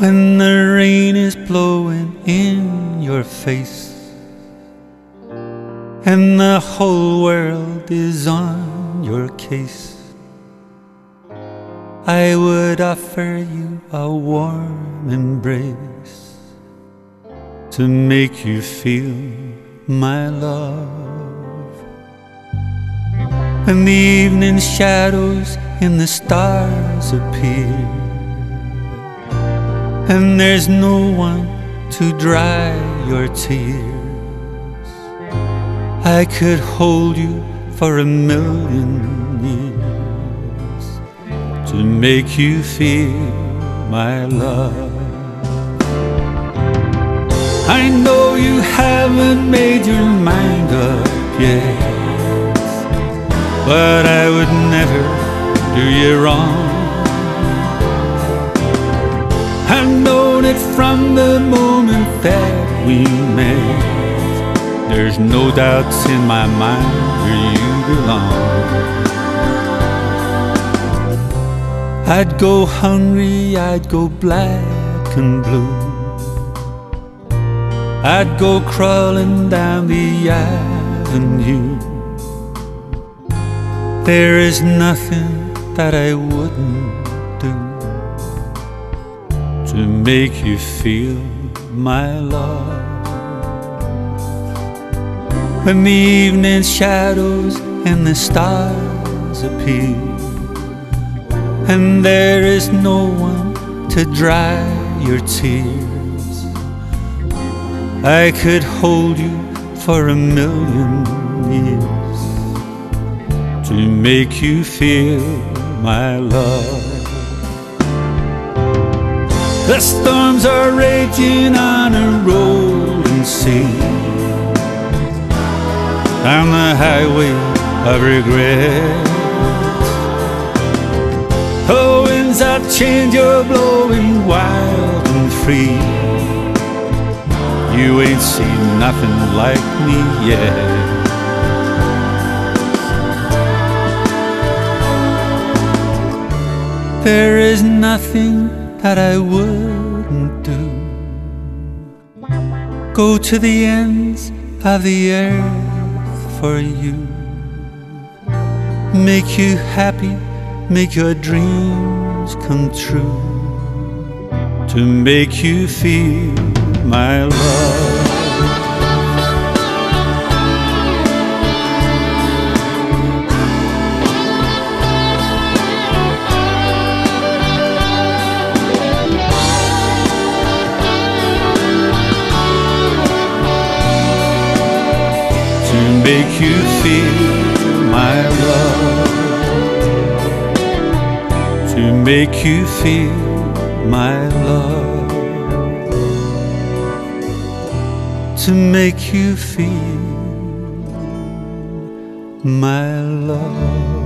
when the rain is blowing in your face and the whole world is on your case. I would offer you a warm embrace to make you feel my love. When the evening shadows and the stars appear, and there's no one to dry your tears, I could hold you for a million years to make you feel my love. I know you haven't made your mind up yet, but I would never do you wrong. Known it from the moment that we met. There's no doubts in my mind where you belong. I'd go hungry, I'd go black and blue. I'd go crawling down the avenue. There is nothing that I wouldn't do to make you feel my love. When the evening shadows and the stars appear, and there is no one to dry your tears, I could hold you for a million years to make you feel my love. The storms are raging on a rolling sea down the highway of regret. The winds of change are blowing wild and free. You ain't seen nothing like me yet. There is nothing that I wouldn't do. Go to the ends of the earth for you. Make you happy, make your dreams come true. To make you feel my love. Make you feel my love, to make you feel my love, to make you feel my love.